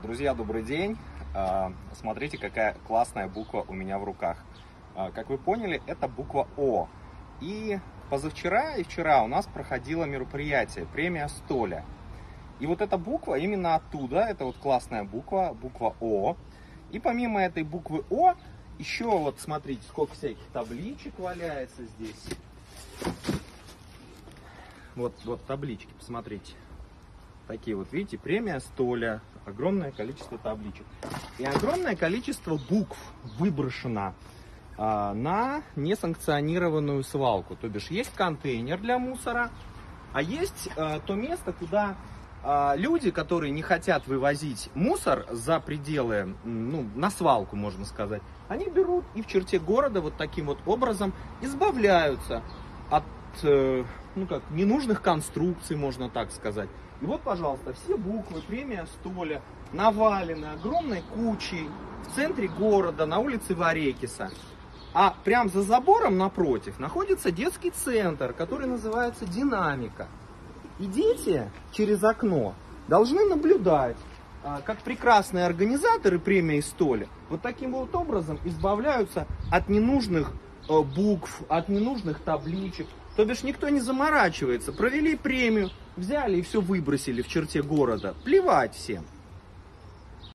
Друзья, добрый день! А, Смотрите, какая классная буква у меня в руках. А, Как вы поняли, это буква О. И позавчера и вчера у нас проходило мероприятие, премия Столя. И вот эта буква именно оттуда, это вот классная буква, буква О. И помимо этой буквы О, еще вот смотрите, сколько всяких табличек валяется здесь. Вот, вот таблички, посмотрите. Такие вот, видите, премия Столя, огромное количество табличек. И огромное количество букв выброшено а, на несанкционированную свалку. То бишь есть контейнер для мусора, а есть а, то место, куда а, люди, которые не хотят вывозить мусор за пределы, ну, на свалку, можно сказать, они берут и в черте города вот таким вот образом избавляются от, э, ну как, ненужных конструкций, можно так сказать. И вот, пожалуйста, все буквы премия Столя навалены огромной кучей в центре города, на улице Варекиса. А прям за забором напротив находится детский центр, который называется «Динамика». И дети через окно должны наблюдать, а, как прекрасные организаторы премии Столя вот таким вот образом избавляются от ненужных э, букв, от ненужных табличек. То бишь никто не заморачивается. Провели премию, взяли и все выбросили в черте города. Плевать всем.